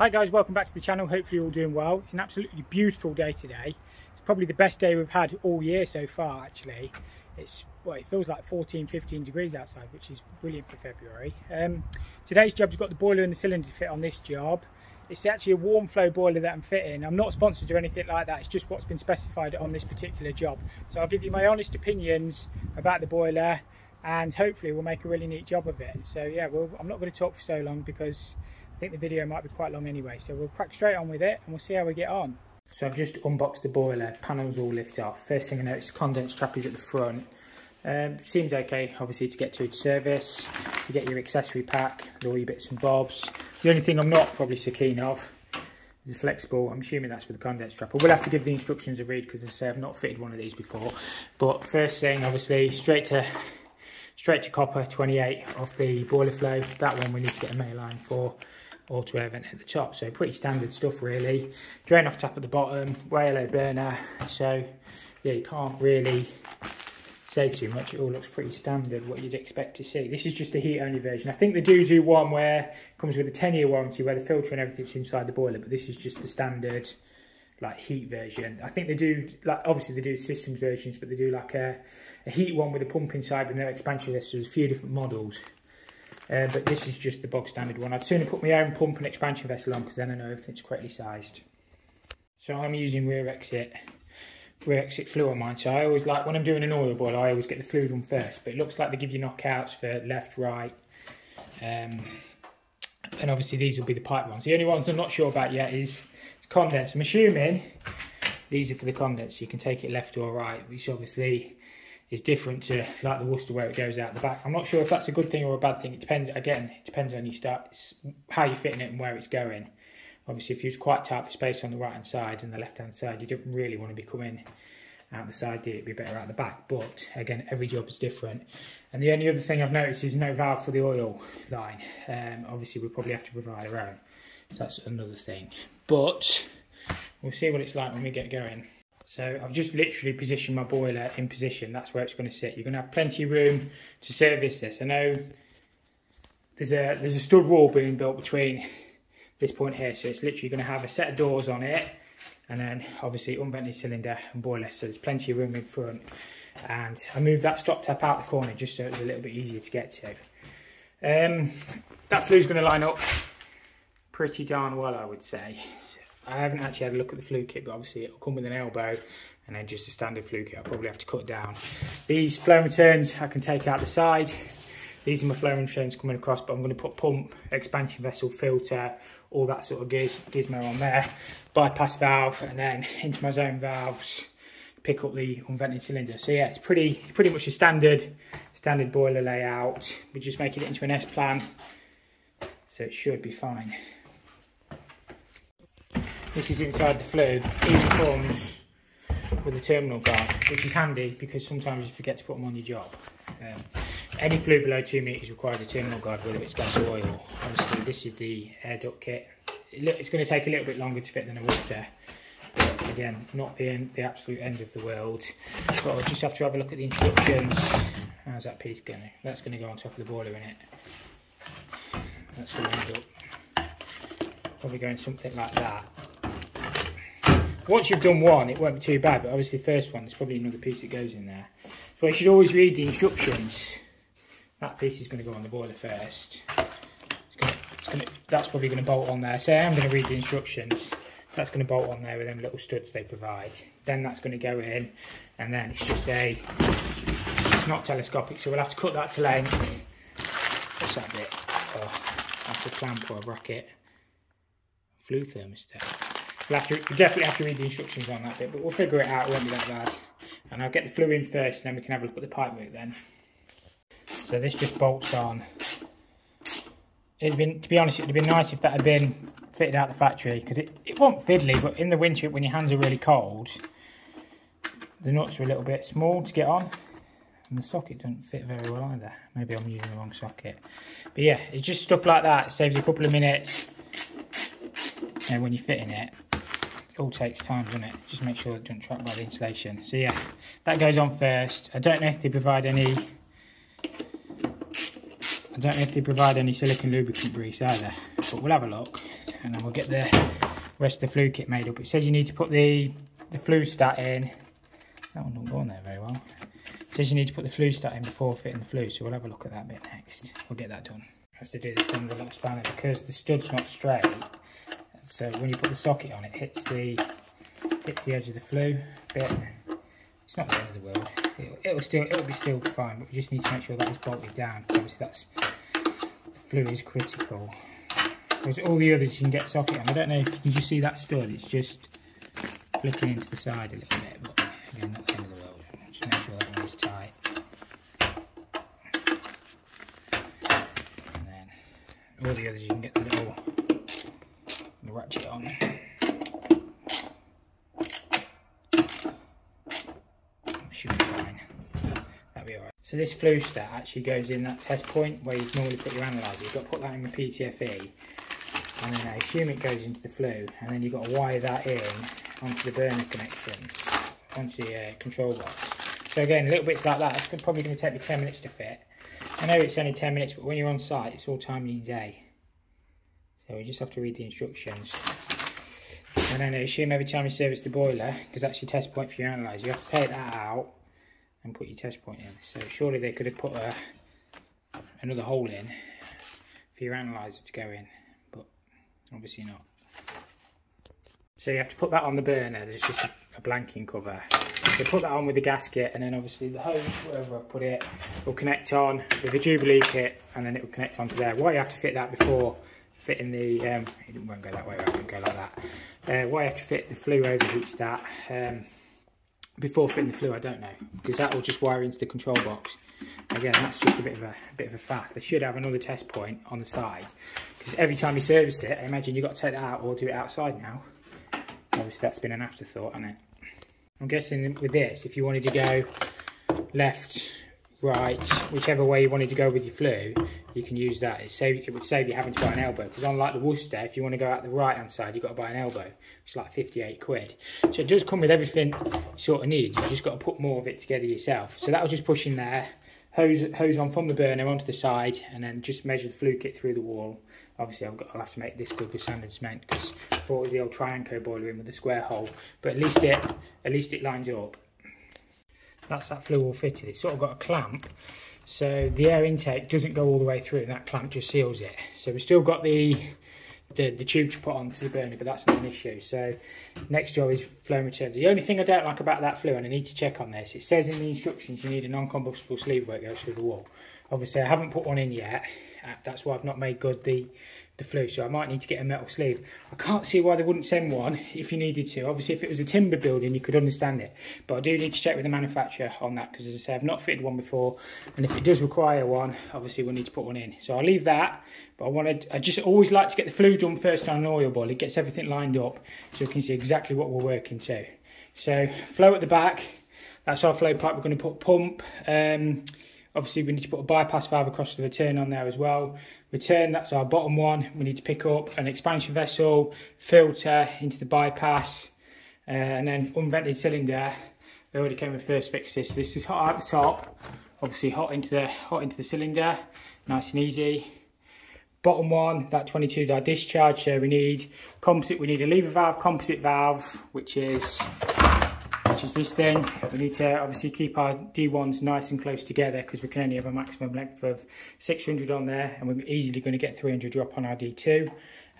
Hi guys, welcome back to the channel. Hopefully you're all doing well. It's an absolutely beautiful day today. It's probably the best day we've had all year so far actually. It's well, it feels like 14, 15 degrees outside, which is brilliant for February. Um, today's job's got the boiler and the cylinder fit on this job. It's actually a warm flow boiler that I'm fitting. I'm not sponsored or anything like that. It's just what's been specified on this particular job. So I'll give you my honest opinions about the boiler and hopefully we'll make a really neat job of it. So yeah, well, I'm not going to talk for so long because think the video might be quite long anyway, so we'll crack straight on with it and we'll see how we get on. So I've just unboxed the boiler, panels all lift off. First thing I notice, condense trap is at the front. Um, seems okay, obviously, to get to service. You get your accessory pack with all your bits and bobs. The only thing I'm not probably so keen of is flexible. I'm assuming that's for the condense trap. I will have to give the instructions a read because, as I say, I've not fitted one of these before. But first thing, obviously, straight to straight to copper 28 off the boiler flow. That one we need to get a main line for auto vent at the top. So pretty standard stuff really. Drain off tap at the bottom, Riello burner. So yeah, you can't really say too much. It all looks pretty standard, what you'd expect to see. This is just the heat only version. I think they do do one where comes with a 10 year warranty where the filter and everything's inside the boiler, but this is just the standard like heat version. I think they do like obviously they do systems versions, but they do like a, a heat one with a pump inside with no expansion vessel. There's a few different models. Uh, but this is just the bog standard one. I'd sooner put my own pump and expansion vessel on because then I know everything's correctly sized. So I'm using rear exit rear exit fluid on mine. So I always like, when I'm doing an oil boil, I always get the fluid one first. But it looks like they give you knockouts for left, right. Um, and obviously these will be the pipe ones. The only ones I'm not sure about yet is condense. I'm assuming these are for the condense. So you can take it left or right, which obviously is different to like the Worcester where it goes out the back. I'm not sure if that's a good thing or a bad thing. It depends, again, it depends on you start, how you're fitting it and where it's going. Obviously, if you're quite tight for space on the right hand side and the left hand side, you don't really want to be coming out the side, it'd be better out the back. But again, every job is different. And the only other thing I've noticed is no valve for the oil line. Um, obviously, we'll probably have to provide our own. So that's another thing. But we'll see what it's like when we get going. So I've just literally positioned my boiler in position. That's where it's going to sit. You're going to have plenty of room to service this. I know there's a there's a stud wall being built between this point here. So it's literally going to have a set of doors on it. And then obviously unvented cylinder and boiler. So there's plenty of room in front. And I moved that stop tap out the corner just so it's a little bit easier to get to. Um, that flue's going to line up pretty darn well, I would say. I haven't actually had a look at the flue kit, but obviously it'll come with an elbow and then just a standard flue kit. I'll probably have to cut down. These flow returns I can take out the side. These are my flow returns coming across, but I'm going to put pump, expansion vessel, filter, all that sort of giz gizmo on there. Bypass valve and then into my zone valves, pick up the unvented cylinder. So yeah, it's pretty pretty much a standard standard boiler layout. We're just making it into an S-plan, so it should be fine. This is inside the flue. Even comes with a terminal guard, which is handy because sometimes you forget to put them on your job. Um, any flue below two meters requires a terminal guard, whether it's gas or oil. Obviously, this is the air duct kit. It's going to take a little bit longer to fit than a water. But again, not the, end, the absolute end of the world. But I'll just have to have a look at the instructions. How's that piece going? That's going to go on top of the boiler in it. That's to end up probably going something like that once you've done one, it won't be too bad, but obviously the first one, there's probably another piece that goes in there. So you should always read the instructions. That piece is going to go on the boiler first. It's gonna, it's gonna, that's probably going to bolt on there. So I am going to read the instructions. That's going to bolt on there with them little studs they provide. Then that's going to go in, and then it's just a, it's not telescopic, so we'll have to cut that to length. What's that bit? Oh, that's a clamp or a bracket. Flue thermostat. We'll, have to, definitely have to read the instructions on that bit, but we'll figure it out, it won't be that bad. And I'll get the flue in first, and then we can have a look at the pipe route then. So this just bolts on. It'd been, to be honest, it'd have been nice if that had been fitted out the factory, because it, it wasn't fiddly, but in the winter, when your hands are really cold, the nuts are a little bit small to get on. And the socket doesn't fit very well either. Maybe I'm using the wrong socket. But yeah, it's just stuff like that. It saves a couple of minutes you know, when you're fitting it all takes time, doesn't it? Just make sure it doesn't trap by the insulation. So yeah, that goes on first. I don't know if they provide any I don't know if they provide any silicone lubricant grease either, but we'll have a look. and then we'll get the rest of the flue kit made up. It says you need to put the, the flue stat in. That one don't go on there very well. It says you need to put the flue stat in before fitting the flue, so we'll have a look at that bit next. We'll get that done. I have to do this one with a spanner because the stud's not straight. So when you put the socket on, it hits the hits the edge of the flue bit. It's not the end of the world. It'll, it'll still it'll be still fine, but we just need to make sure that it's bolted down. Obviously, that's the flue is critical. Because all the others you can get socket on. I don't know if you can just see that stud. It's just flicking into the side a little bit, but again, not the end of the world. Just make sure that one is tight. And then all the others you can get the little the ratchet on. Should be fine. That'll be alright. So this flue stat actually goes in that test point where you normally put your analyzer. You've got to put that in the PTFE and then I assume it goes into the flue and then you've got to wire that in onto the burner connections onto the uh, control box. So again, a little bits like that, it's probably going to take me 10 minutes to fit. I know it's only 10 minutes, but when you're on site, it's all time in your day. So we just have to read the instructions. And then I assume every time you service the boiler, because that's your test point for your analyzer, you have to take that out and put your test point in. So surely they could have put a, another hole in for your analyzer to go in, but obviously not. So you have to put that on the burner, there's just a, a blanking cover. So put that on with the gasket and then obviously the hose, wherever I put it, will connect on with the Jubilee kit and then it will connect onto there. Why you have to fit that before fitting the, um, it won't go that way, it won't go like that. Uh, why I have to fit the flue overheat stat um, before fitting the flue, I don't know, because that will just wire into the control box. Again, that's just a bit of a, a bit of a faff. They should have another test point on the side, because every time you service it, I imagine you've got to take that out or do it outside now. Obviously, that's been an afterthought, hasn't it? I'm guessing with this, if you wanted to go left, right, whichever way you wanted to go with your flue, you can use that. It, save, it would save you having to buy an elbow, because unlike the Worcester, if you want to go out the right hand side, you've got to buy an elbow, it's like 58 quid. So it does come with everything you sort of need, you've just got to put more of it together yourself. So that was just pushing there, hose, hose on from the burner onto the side, and then just measure the flue kit through the wall. Obviously, I've got, I'll have to make this good with sand and cement, because I thought it was the old Trianco boiler in with the square hole, but at least it, at least it lines up that's that flue all fitted. It's sort of got a clamp, so the air intake doesn't go all the way through, and that clamp just seals it. So we've still got the the, the tube to put onto the burner, but that's not an issue. So next job is flow return. The only thing I don't like about that flue, and I need to check on this, it says in the instructions you need a non-combustible sleeve where it goes through the wall. Obviously I haven't put one in yet, that's why I've not made good the the flue, so I might need to get a metal sleeve. I can't see why they wouldn't send one if you needed to. Obviously, if it was a timber building, you could understand it. But I do need to check with the manufacturer on that, because as I say, I've not fitted one before. And if it does require one, obviously we'll need to put one in. So I'll leave that, but I wanted, I just always like to get the flue done first on an oil boil. It gets everything lined up, so you can see exactly what we're working to. So flow at the back, that's our flow pipe. We're going to put pump, um, Obviously, we need to put a bypass valve across the return on there as well. Return, that's our bottom one. We need to pick up an expansion vessel, filter into the bypass, uh, and then unvented cylinder. They already came with first fixes. So this is hot at the top, obviously hot into the hot into the cylinder, nice and easy. Bottom one, that 22 is our discharge, so we need composite, we need a lever valve, composite valve, which is is this thing. We need to obviously keep our D1s nice and close together because we can only have a maximum length of 600 on there and we're easily going to get 300 drop on our D2.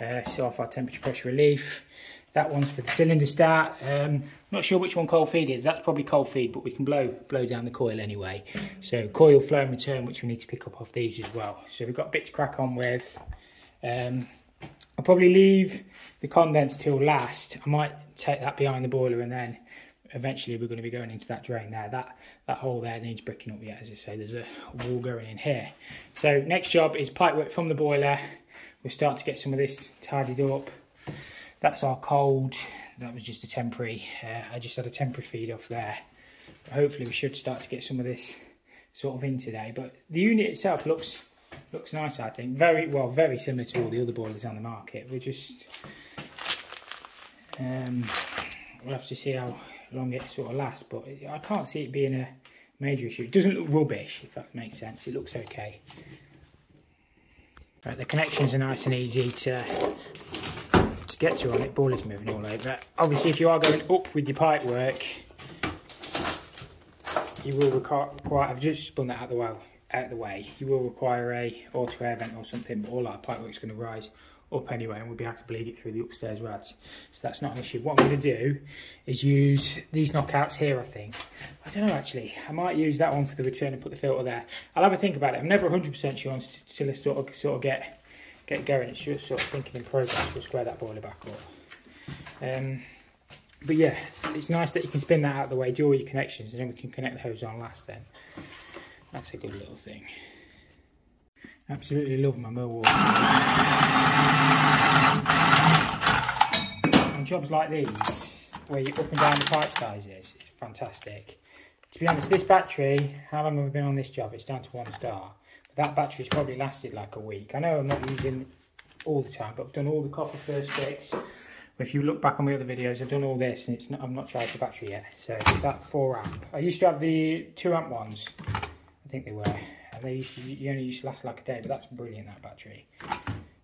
Uh, so off our temperature pressure relief. That one's for the cylinder start. Um, not sure which one cold feed is. That's probably cold feed, but we can blow blow down the coil anyway. So coil flow and return, which we need to pick up off these as well. So we've got a bit to crack on with. Um, I'll probably leave the condense till last. I might take that behind the boiler and then eventually we're going to be going into that drain there. That that hole there needs bricking up yet, as I say. There's a wall going in here. So next job is pipe work from the boiler. We'll start to get some of this tidied up. That's our cold. That was just a temporary. Uh, I just had a temporary feed off there. But hopefully we should start to get some of this sort of in today. But the unit itself looks looks nice, I think. Very well, very similar to all the other boilers on the market. We're just um, we'll have to see how long it sort of lasts, but I can't see it being a major issue. It doesn't look rubbish, if that makes sense. It looks okay. Right, the connections are nice and easy to to get to on it, boiler's moving all over. Obviously, if you are going up with your pipe work, you will require, I've just spun that out the way, out of the way. You will require a auto air vent or something, but all our pipe work is going to rise up anyway and we'll be able to bleed it through the upstairs rads. So that's not an issue. What I'm going to do is use these knockouts here, I think. I don't know actually. I might use that one for the return and put the filter there. I'll have a think about it. I'm never 100% sure until I sort of, sort of get, get going. It's just sort of thinking in progress. We'll square that boiler back up. Um, but yeah, it's nice that you can spin that out of the way, do all your connections, and then we can connect the hose on last then. That's a good little thing. Absolutely love my Milwaukee. On jobs like these, where you up and down the pipe sizes, it's fantastic. To be honest, this battery, how long have we been on this job? It's down to one star. But that battery's probably lasted like a week. I know I'm not using all the time, but I've done all the copper first fix. If you look back on my other videos, I've done all this and it's not, I've not charged the battery yet. So that 4 amp. I used to have the 2 amp ones. I think they were they to, you only used to last like a day, but that's brilliant, that battery.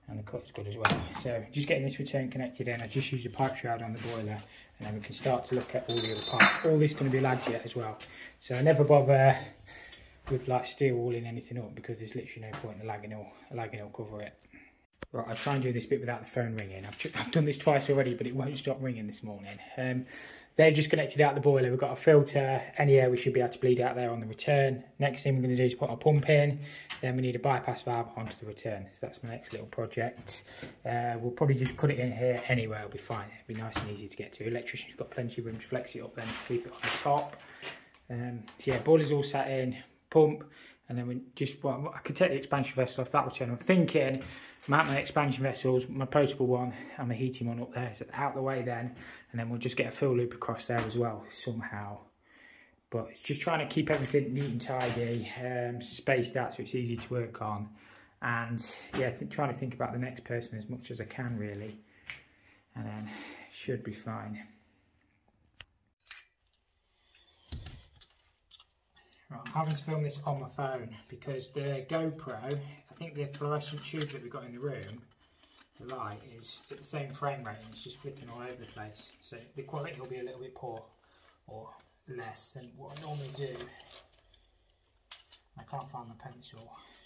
And the cut's good as well. So just getting this return connected in, I just use a pipe shroud on the boiler, and then we can start to look at all the other parts. All this going to be lagged yet as well. So I never bother with like steel walling anything up because there's literally no point in lagging all, lagging all cover it. Right, I'll try and do this bit without the phone ringing. I've, I've done this twice already, but it won't stop ringing this morning. Um, they're just connected out the boiler. We've got a filter, any air we should be able to bleed out there on the return. Next thing we're going to do is put our pump in. Then we need a bypass valve onto the return. So that's my next little project. Uh, we'll probably just put it in here anywhere. It'll be fine. It'll be nice and easy to get to. Electrician's got plenty of room to flex it up then keep it on the top. Um, so yeah, boiler's all sat in, pump, and then we just, well, I could take the expansion vessel off that return. I'm thinking mount my expansion vessels, my potable one and my heating one up there, so out the way then, and then we'll just get a fill loop across there as well, somehow. But it's just trying to keep everything neat and tidy, um, spaced out so it's easy to work on. And yeah, trying to think about the next person as much as I can really. And then should be fine. Right, I'm having to film this on my phone because the GoPro, I think the fluorescent tube that we've got in the room, the light is at the same frame rate and it's just flicking all over the place. So the quality will be a little bit poor or less than what I normally do. I can't find my pencil.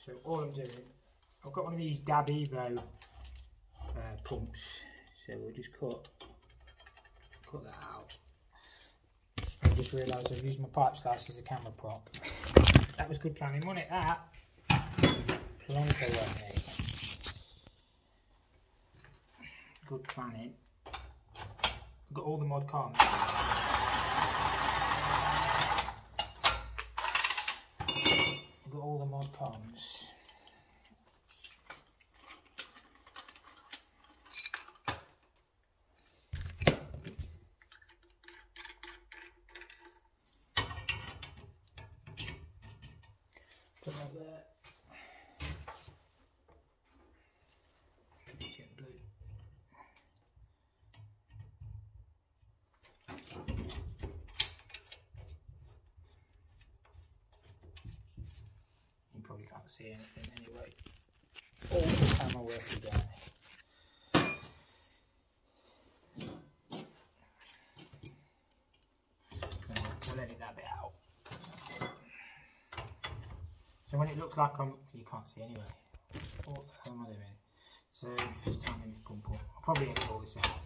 So all I'm doing, I've got one of these Dab Evo uh, pumps. So we'll just cut, cut that out just realised I've used my pipe slice as a camera prop. That was good planning, wasn't it? That. Plonker work, Good planning. Got all the mod cons. Got all the mod cons. See anything anyway. All the time I work again. Edit that bit out. So when it looks like I'm, you can't see anyway. What the hell am I doing? So just tightening the pump up. I'll probably edit all this out.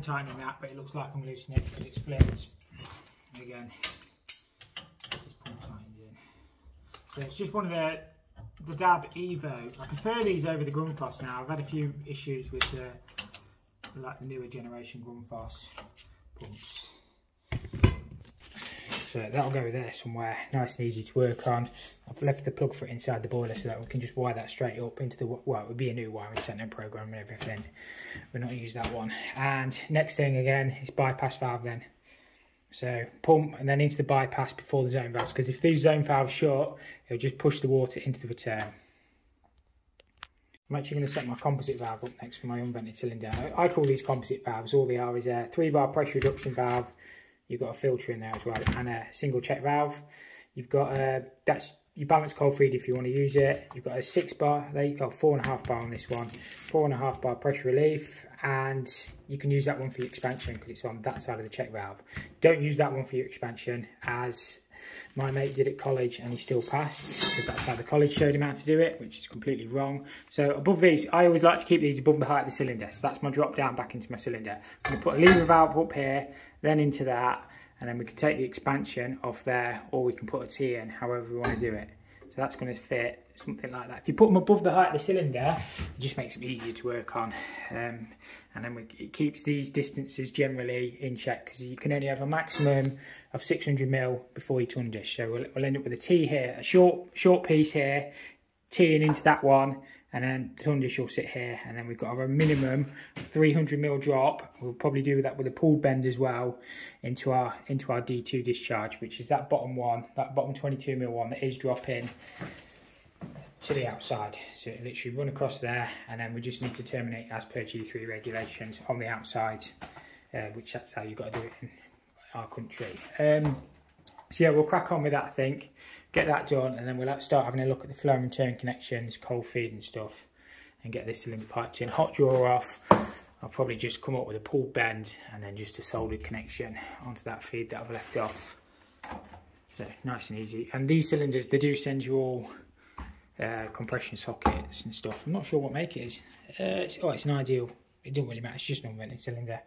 Tightening that, but it looks like I'm loosening it because it's flipped. again, So it's just one of the the Dab Evo. I prefer these over the Grundfos now. I've had a few issues with the like the newer generation Grundfos pumps. So uh, that'll go there somewhere, nice and easy to work on. I've left the plug for it inside the boiler so that we can just wire that straight up into the, well, it would be a new wiring center program and everything. We're not use that one. And next thing again is bypass valve then. So pump and then into the bypass before the zone valves, because if these zone valves shut, it'll just push the water into the return. I'm actually going to set my composite valve up next for my unvented cylinder. I call these composite valves, all they are is a three bar pressure reduction valve you've got a filter in there as well and a single check valve. You've got a, uh, that's your balance cold feed if you want to use it. You've got a six bar, they got four and a half bar on this one, four and a half bar pressure relief, and you can use that one for your expansion because it's on that side of the check valve. Don't use that one for your expansion as my mate did at college and he still passed because that's how the college showed him how to do it, which is completely wrong. So above these, I always like to keep these above the height of the cylinder. So that's my drop down back into my cylinder. I'm gonna put a lever valve up here, then into that, and then we can take the expansion off there or we can put a T in, however we want to do it. So that's going to fit something like that. If you put them above the height of the cylinder, it just makes them easier to work on. Um, and then we, it keeps these distances generally in check because you can only have a maximum of 600 mil before you tundish. So we'll, we'll end up with a T here, a short short piece here, teeing into that one, and then the tundish will sit here, and then we've got our minimum 300 mil drop. We'll probably do that with a pooled bend as well into our into our D2 discharge, which is that bottom one, that bottom 22 mil one that is dropping to the outside. So it literally run across there, and then we just need to terminate as per G3 regulations on the outside, uh, which that's how you've got to do it in our country. Um, so yeah, we'll crack on with that, I think. Get that done, and then we'll start having a look at the flow and return connections, cold feed and stuff, and get this cylinder piped in. Hot drawer off. I'll probably just come up with a pull bend and then just a soldered connection onto that feed that I've left off. So nice and easy. And these cylinders, they do send you all uh, compression sockets and stuff. I'm not sure what make it is. Uh, it's, oh, it's an ideal. It doesn't really matter. It's just an unvented cylinder.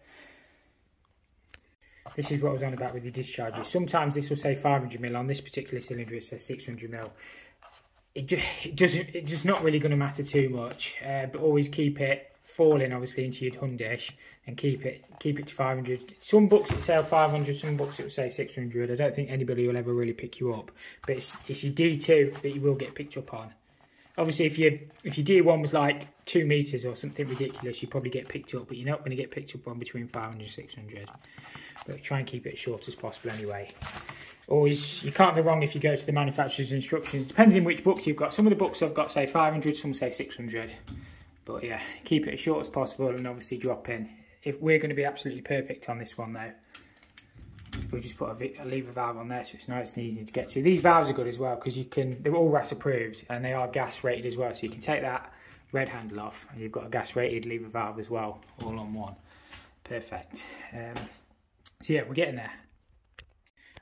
This is what I was on about with the discharges. Sometimes this will say 500 mil on this particular cylinder. It says 600 mil. It just it doesn't. It's just not really going to matter too much. Uh, but always keep it falling obviously into your tundish and keep it keep it to 500 some books it say 500 some books it will say 600 i don't think anybody will ever really pick you up but it's, it's your d2 that you will get picked up on obviously if you if your D1 was like two meters or something ridiculous you probably get picked up but you're not going to get picked up on between 500 and 600 but try and keep it short as possible anyway. Always you can't go wrong if you go to the manufacturer's instructions depends in which book you've got. Some of the books i've got say 500 some say 600 but yeah keep it as short as possible and obviously drop in. If we're going to be absolutely perfect on this one though we'll just put a, a, lever valve on there so it's nice and easy to get to. These valves are good as well because you can, they're all WRAS approved and they are gas rated as well. So you can take that red handle off and you've got a gas rated lever valve as well, all on one. Perfect. Um, so yeah, we're getting there.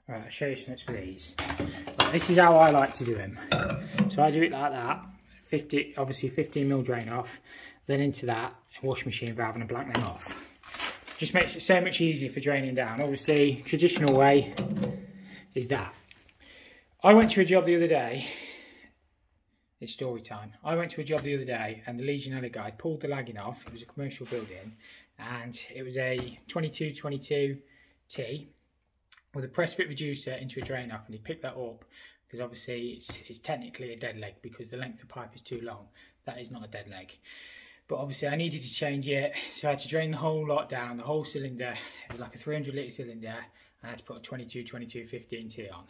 All right, I'll show you some for these. Right, this is how I like to do them. So I do it like that, 50, obviously 15 mil drain off, then into that wash machine valve and I blank them off just makes it so much easier for draining down. Obviously, traditional way is that. I went to a job the other day. It's story time. I went to a job the other day and the Legionella guy pulled the lagging off. It was a commercial building and it was a 2222 T with a press fit reducer into a drain off and he picked that up because obviously it's, it's technically a dead leg because the length of pipe is too long. That is not a dead leg but obviously I needed to change it. So I had to drain the whole lot down the whole cylinder. It was like a 300 litre cylinder I had to put a 22 22 15 T on.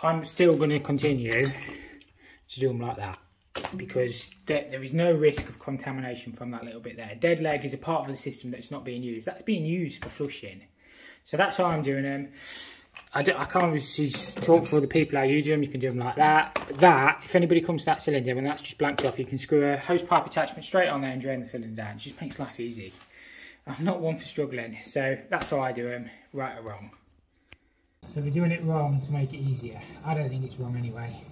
I'm still going to continue to do them like that because there is no risk of contamination from that little bit there. Dead leg is a part of the system that's not being used. That's being used for flushing. So that's how I'm doing them I, I can't obviously talk for the people how you do them. You can do them like that. That, if anybody comes to that cylinder, when that's just blanked off, you can screw a hose pipe attachment straight on there and drain the cylinder down. It just makes life easy. I'm not one for struggling, so that's how I do them, right or wrong. So we're doing it wrong to make it easier. I don't think it's wrong anyway.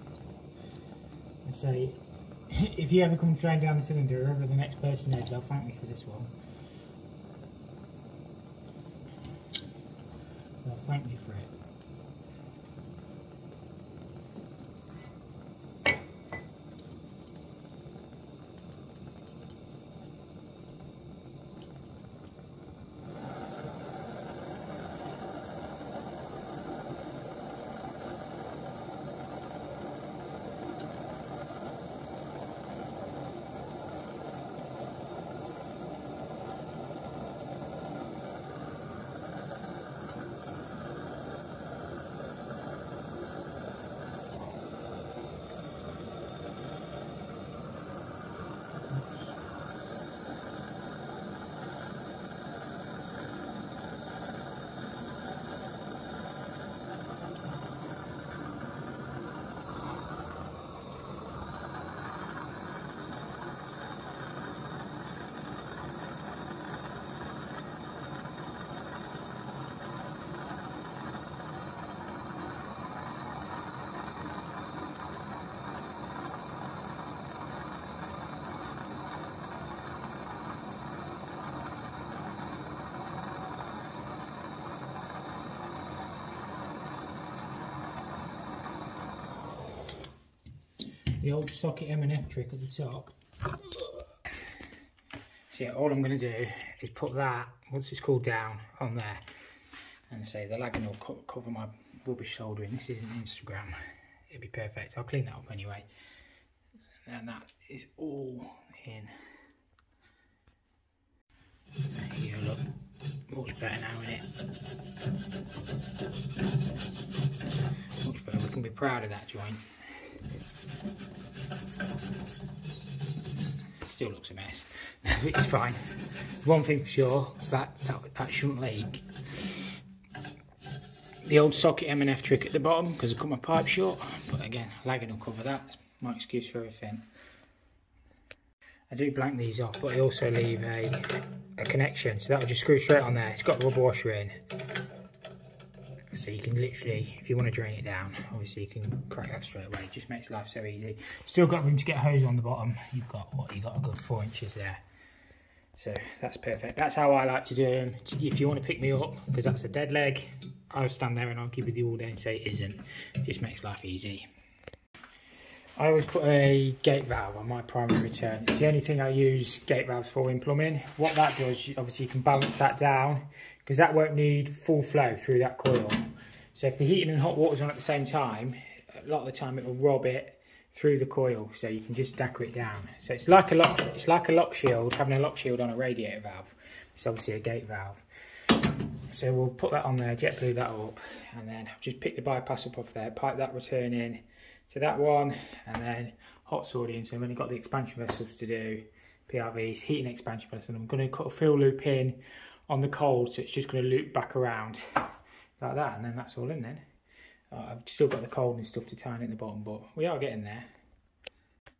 I say, if you ever come train down the cylinder, whoever the next person is, they'll thank me for this one. Thank me for it. The old socket M&F trick at the top. So yeah, all I'm going to do is put that, once it's cooled down, on there. And say the lagging will co cover my rubbish soldering. This isn't Instagram. It'd be perfect. I'll clean that up anyway. And that is all in. Look. Much better now, isn't it? Much better. We can be proud of that joint. Still looks a mess. it's fine. One thing for sure, that, that, that shouldn't leak. The old socket M&F trick at the bottom because I cut my pipe short. But again, lagging will cover that. My excuse for everything. I do blank these off, but I also leave a, a connection. So that'll just screw straight on there. It's got a rubber washer in. So you can literally, if you want to drain it down, obviously you can crack that straight away. It just makes life so easy. Still got room to get hose on the bottom. You've got what? You've got a good four inches there. So that's perfect. That's how I like to do them. If you want to pick me up, because that's a dead leg, I'll stand there and I'll give you all day and say it isn't. It just makes life easy. I always put a gate valve on my primary return. It's the only thing I use gate valves for in plumbing. What that does, obviously you can balance that down because that won't need full flow through that coil. So if the heating and hot water's on at the same time, a lot of the time it will rob it through the coil so you can just dacre it down. So it's like a lock, it's like a lock shield, having a lock shield on a radiator valve. It's obviously a gate valve. So we'll put that on there, jet blue that up, and then just pick the bypass up off there, pipe that return in, to that one and then hot sorting so I've only got the expansion vessels to do PRVs heating expansion vessel I'm going to cut a fill loop in on the cold so it's just going to loop back around like that and then that's all in then. Uh, I've still got the cold and stuff to tighten at the bottom but we are getting there.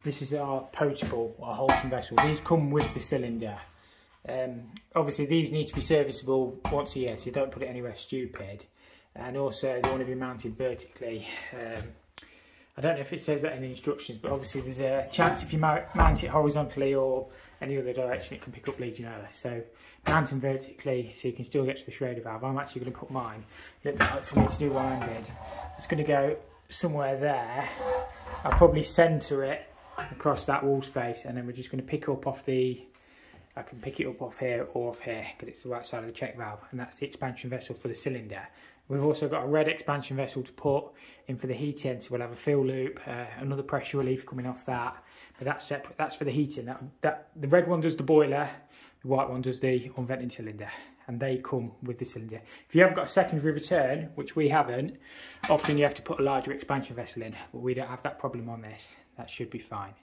This is our potable our Holcim vessel. These come with the cylinder. Um, obviously these need to be serviceable once a year so don't put it anywhere stupid. And also they want to be mounted vertically. Um, I don't know if it says that in the instructions, but obviously there's a chance if you mount it horizontally or any other direction, it can pick up Legionella. So mount them vertically so you can still get to the Schrader valve. I'm actually going to put mine, bit like for me to do one-handed. It's going to go somewhere there. I'll probably centre it across that wall space and then we're just going to pick up off the I can pick it up off here or off here because it's the right side of the check valve and that's the expansion vessel for the cylinder. We've also got a red expansion vessel to put in for the heating so we'll have a fill loop, uh, another pressure relief coming off that but that's separate, that's for the heating. That, that The red one does the boiler, the white one does the unvented cylinder and they come with the cylinder. If you have got a secondary return, which we haven't, often you have to put a larger expansion vessel in but we don't have that problem on this. That should be fine.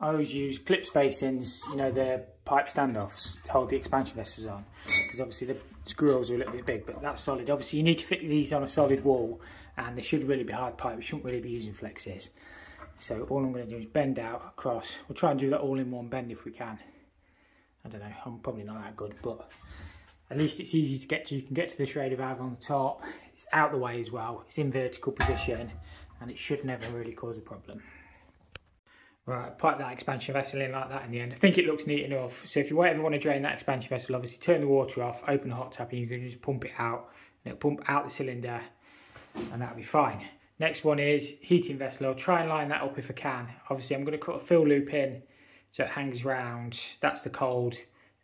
I always use clip spacings, you know, the pipe standoffs to hold the expansion vessels on. Because obviously the screw holes are a little bit big, but that's solid. Obviously you need to fit these on a solid wall and they should really be hard pipe. We shouldn't really be using flexes. So all I'm going to do is bend out across. We'll try and do that all in one bend if we can. I don't know, I'm probably not that good, but at least it's easy to get to. You can get to the Schrader valve on the top. It's out the way as well. It's in vertical position and it should never really cause a problem. Right, pipe that expansion vessel in like that in the end. I think it looks neat enough. So if you ever want to drain that expansion vessel, obviously turn the water off, open the hot tap and you can just pump it out. And it'll pump out the cylinder and that'll be fine. Next one is heating vessel. I'll try and line that up if I can. Obviously I'm going to cut a fill loop in so it hangs round. That's the cold.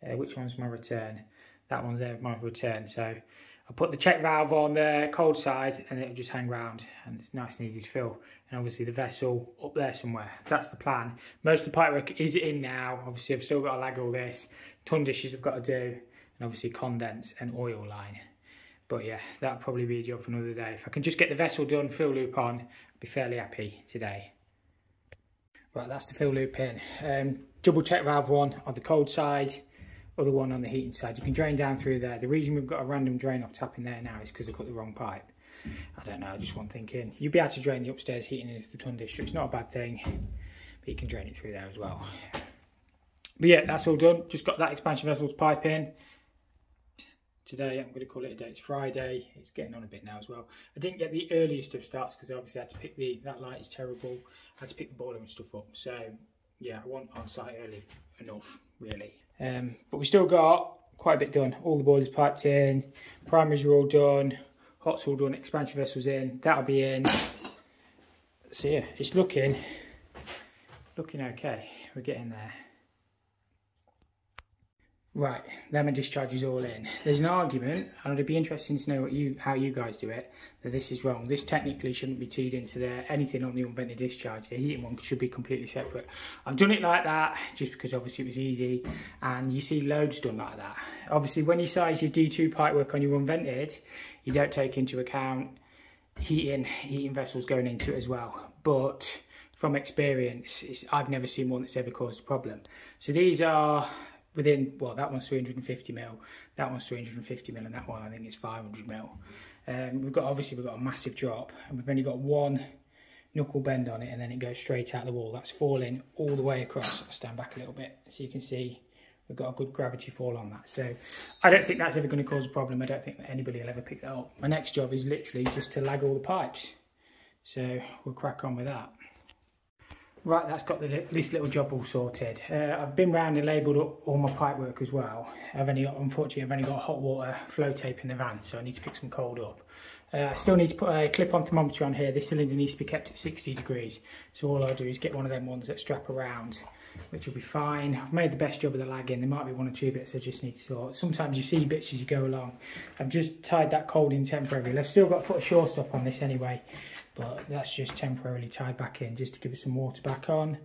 Uh, which one's my return? That one's my return. So I'll put the check valve on the cold side and it'll just hang round and it's nice and easy to fill. And obviously the vessel up there somewhere. That's the plan. Most of the pipework is in now. Obviously I've still got to lag all this. Tundishes I've got to do and obviously condense and oil line. But yeah, that'll probably be a job for another day. If I can just get the vessel done, fill loop on, I'll be fairly happy today. Right, that's the fill loop in. Um, double check valve one on the cold side other one on the heating side. You can drain down through there. The reason we've got a random drain off tap in there now is because I cut the wrong pipe. I don't know, I just want thinking. You'll be able to drain the upstairs heating into the tundish, so it's not a bad thing. But you can drain it through there as well. But yeah, that's all done. Just got that expansion vessel to pipe in. Today, I'm going to call it a day. It's Friday. It's getting on a bit now as well. I didn't get the earliest of starts because obviously I had to pick the, that light is terrible. I had to pick the boiler and stuff up. So yeah, I want on site early enough, really. Um, but we still got quite a bit done. All the boilers piped in, primaries are all done, hot's all done, expansion vessels in, that'll be in. So yeah, it's looking looking okay. We're getting there. Right, them and discharges all in. There's an argument, and it'd be interesting to know what you how you guys do it, that this is wrong. This technically shouldn't be teed into there. Anything on the unvented discharge, a heating one should be completely separate. I've done it like that, just because obviously it was easy, and you see loads done like that. Obviously, when you size your D2 pipework on your unvented, you don't take into account heating, heating vessels going into it as well. But from experience, I've never seen one that's ever caused a problem. So these are within, well, that one's 350 mil, that one's 350 mil, and that one I think is 500 mil. Um, we've got, obviously, we've got a massive drop, and we've only got one knuckle bend on it, and then it goes straight out the wall. That's falling all the way across. I'll stand back a little bit so you can see we've got a good gravity fall on that. So I don't think that's ever going to cause a problem. I don't think that anybody will ever pick that up. My next job is literally just to lag all the pipes. So we'll crack on with that. Right, that's got the, this little job all sorted. Uh, I've been round and labelled up all my pipe work as well. I've only got, unfortunately, I've only got hot water flow tape in the van, so I need to pick some cold up. Uh, I still need to put a clip-on thermometer on here. This cylinder needs to be kept at 60 degrees. So all I'll do is get one of them ones that strap around, which will be fine. I've made the best job of the lagging. There might be one or two bits I just need to sort. Sometimes you see bits as you go along. I've just tied that cold in temporarily. I've still got to put a Surestop on this anyway but that's just temporarily tied back in just to give it some water back on.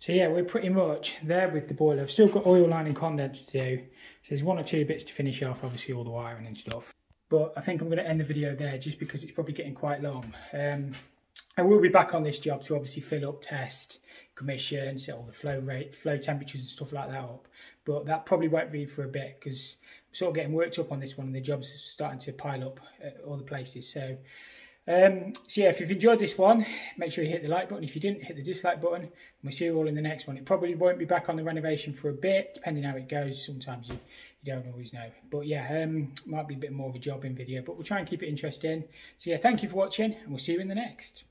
So yeah, we're pretty much there with the boiler. I've still got oil line and condense to do. So there's one or two bits to finish off, obviously all the wiring and stuff. But I think I'm going to end the video there just because it's probably getting quite long. Um, I will be back on this job to obviously fill up, test, commission, set all the flow rate, flow temperatures and stuff like that up. But that probably won't be for a bit because I'm sort of getting worked up on this one and the job's starting to pile up at all the places. So um, so yeah, if you've enjoyed this one, make sure you hit the like button. If you didn't, hit the dislike button. We'll see you all in the next one. It probably won't be back on the renovation for a bit, depending how it goes. Sometimes you, you don't always know. But yeah, um, might be a bit more of a jobbing video, but we'll try and keep it interesting. So yeah, thank you for watching, and we'll see you in the next.